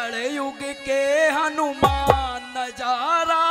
कलयुग के हनुमान नज़ारा।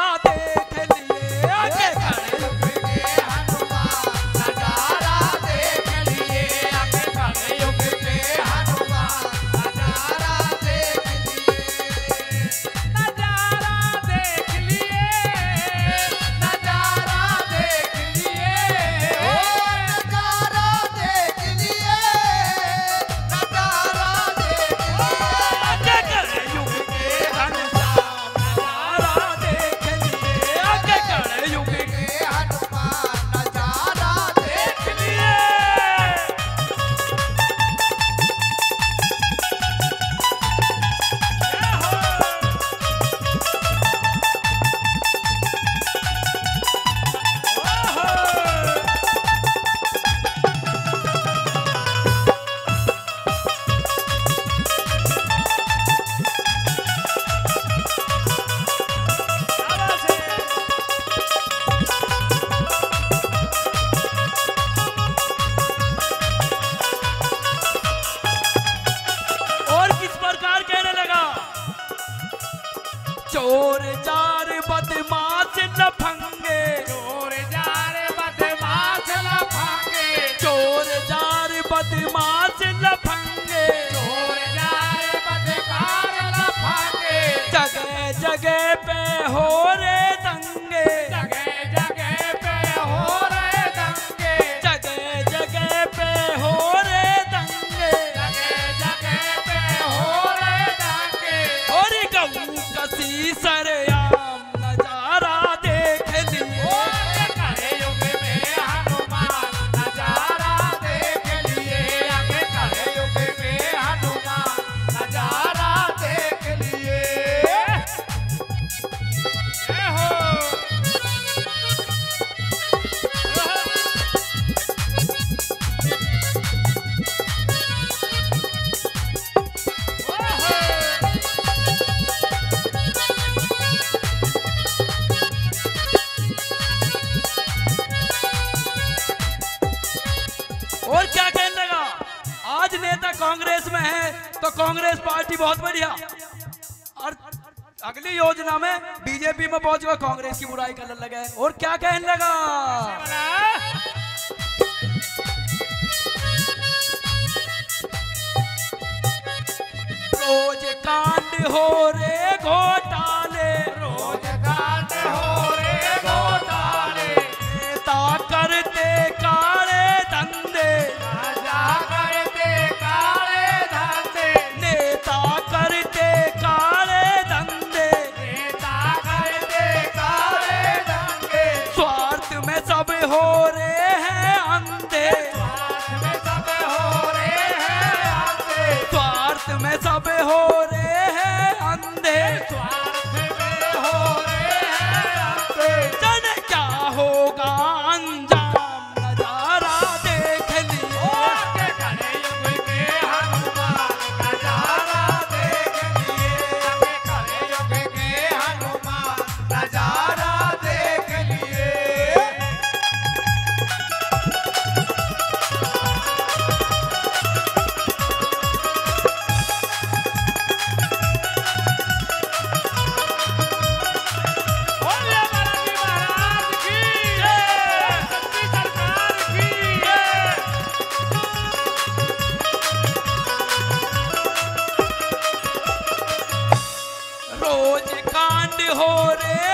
चोर जार बदमाश न फंगे। चोर जार बदमाश न फंगे। चोर जार बदमाश न फंगे। चोर जार बदमाश न फंगे। जगह जगह पे हो रे कांग्रेस में है तो कांग्रेस पार्टी बहुत बढ़िया। और अगली योजना में बीजेपी में पहुँच गया कांग्रेस की बुराई करने लगा और क्या कहने लगा? रोज कांड हो Hold it.